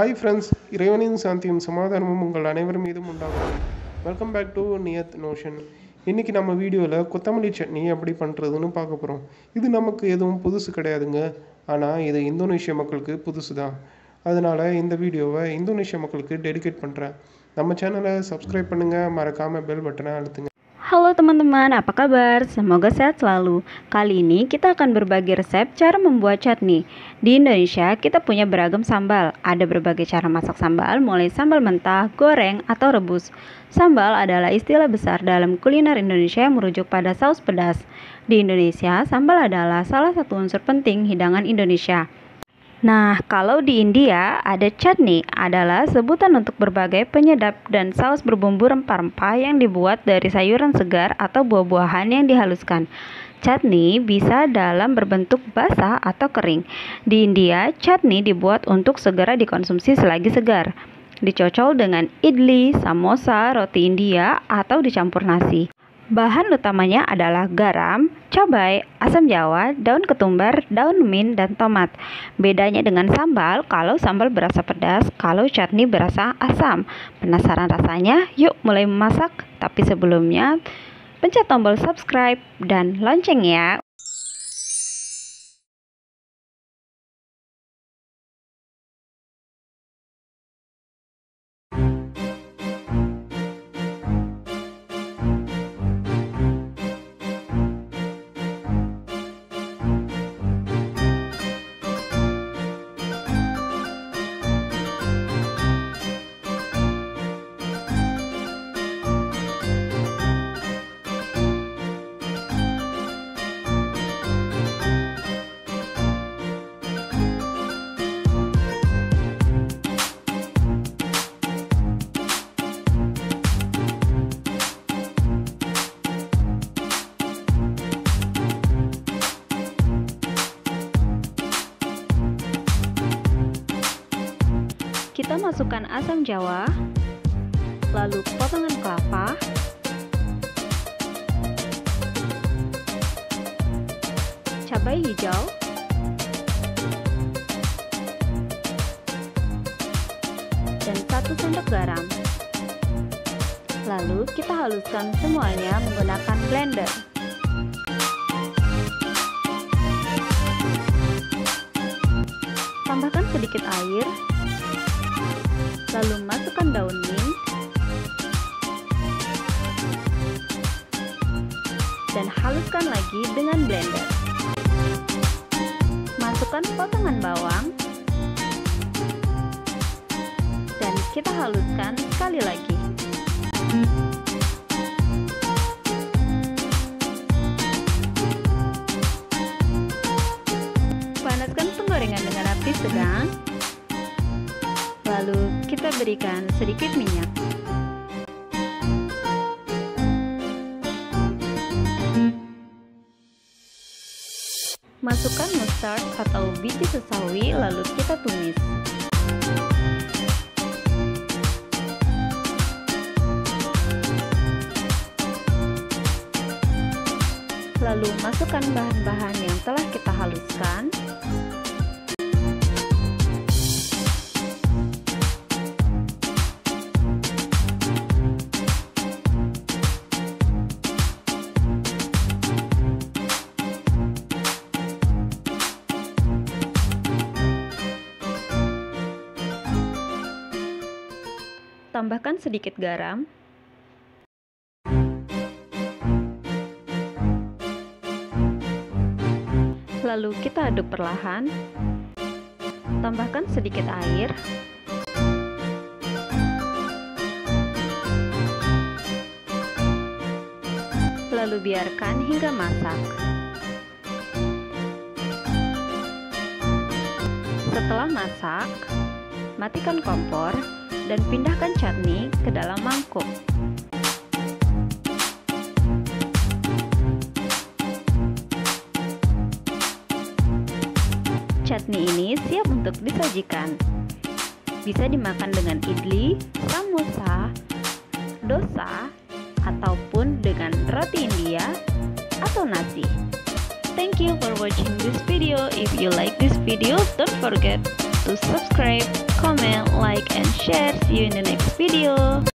Hi friends இறைவனின் சாந்தியும் சமாதானமும் உங்கள் அனைவர் மீதும் உண்டாகும். Welcome back to Niyat notion இன்றைக்கி நம்ம வீடியோவில் கொத்தமல்லி சட்னி எப்படி பண்ணுறதுன்னு பார்க்க போகிறோம் இது நமக்கு எதுவும் புதுசு கிடையாதுங்க. ஆனால் இது இந்தோனேஷிய மக்களுக்கு புதுசு தான் அதனால் இந்த வீடியோவை இந்தோனேஷிய மக்களுக்கு டெடிகேட் பண்ணுறேன் நம்ம சேனலை சப்ஸ்கிரைப் பண்ணுங்கள் மறக்காமல் பெல் பட்டனை அழுத்துங்க. Halo teman-teman, apa kabar? Semoga sehat selalu. Kali ini kita akan berbagi resep cara membuat chutney. Di Indonesia, kita punya beragam sambal. Ada berbagai cara masak sambal, mulai sambal mentah, goreng, atau rebus. Sambal adalah istilah besar dalam kuliner Indonesia yang merujuk pada saus pedas. Di Indonesia, sambal adalah salah satu unsur penting hidangan Indonesia. Nah, kalau di India ada chutney adalah sebutan untuk berbagai penyedap dan saus berbumbu rempah-rempah yang dibuat dari sayuran segar atau buah-buahan yang dihaluskan. Chutney bisa dalam berbentuk basah atau kering. Di India, chutney dibuat untuk segera dikonsumsi selagi segar. Dicocol dengan idli, samosa, roti India, atau dicampur nasi. Bahan utamanya adalah garam, cabai, asam jawa, daun ketumbar, daun mint, dan tomat. Bedanya dengan sambal, kalau sambal berasa pedas, kalau chutney berasa asam. Penasaran rasanya? Yuk mulai memasak. Tapi sebelumnya, pencet tombol subscribe dan lonceng ya. Kita masukkan asam jawa, lalu potongan kelapa, cabai hijau, dan satu sendok garam. Lalu kita haluskan semuanya menggunakan blender. Tambahkan sedikit air lalu masukkan daun mint dan haluskan lagi dengan blender. Masukkan potongan bawang. Dan kita haluskan sekali lagi. Panaskan penggorengan dengan api sedang lalu kita berikan sedikit minyak. Masukkan mustard atau biji sesawi lalu kita tumis. Lalu masukkan bahan-bahan yang telah kita haluskan Tambahkan sedikit garam. Lalu kita aduk perlahan. Tambahkan sedikit air. Lalu biarkan hingga masak. Setelah masak, matikan kompor dan pindahkan chutney ke dalam mangkuk. Chutney ini siap untuk disajikan. Bisa dimakan dengan idli, samosa, dosa, ataupun dengan roti India atau nasi. Thank you for watching this video. If you like this video, don't forget to subscribe, comment, like, and share. See you in the next video.